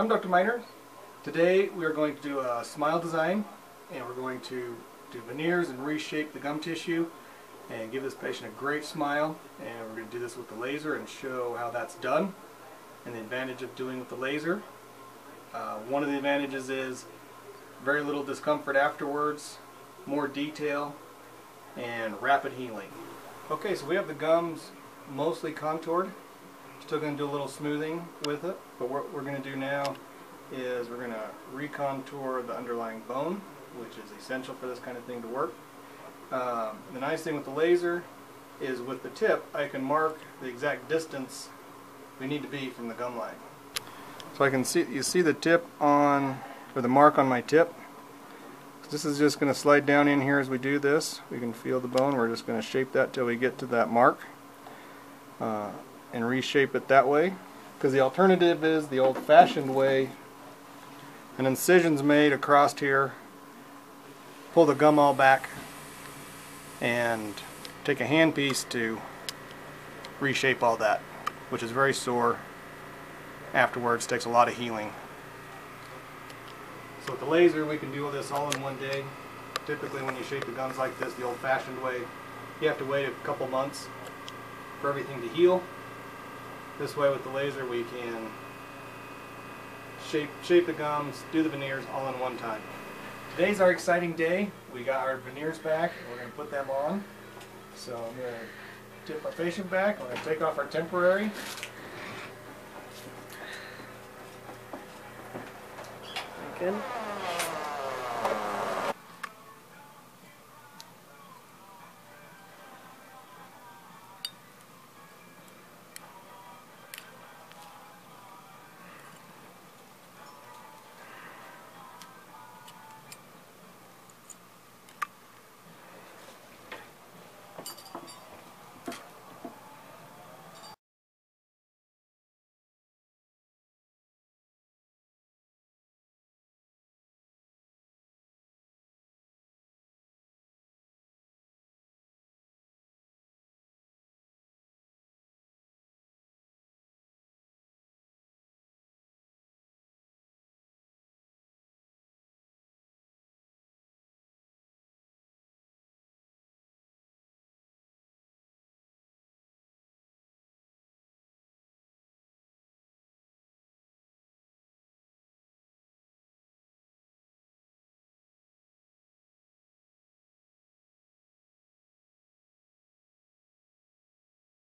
I'm Dr. Miner. Today we are going to do a smile design and we're going to do veneers and reshape the gum tissue and give this patient a great smile and we're going to do this with the laser and show how that's done and the advantage of doing with the laser. Uh, one of the advantages is very little discomfort afterwards, more detail, and rapid healing. Okay, so we have the gums mostly contoured. Still going to do a little smoothing with it, but what we're going to do now is we're going to recontour the underlying bone, which is essential for this kind of thing to work. Um, the nice thing with the laser is with the tip, I can mark the exact distance we need to be from the gum line. So I can see, you see the tip on, or the mark on my tip. This is just going to slide down in here as we do this. We can feel the bone. We're just going to shape that till we get to that mark uh, and reshape it that way. Because the alternative is the old-fashioned way. An incision's made across here. Pull the gum all back and take a handpiece to reshape all that, which is very sore afterwards. Takes a lot of healing. So with the laser, we can do all this all in one day. Typically, when you shape the gums like this, the old-fashioned way, you have to wait a couple months for everything to heal. This way, with the laser, we can shape shape the gums, do the veneers all in one time. Today's our exciting day. We got our veneers back. We're going to put them on. So I'm going to tip our patient back. We're going to take off our temporary. Again.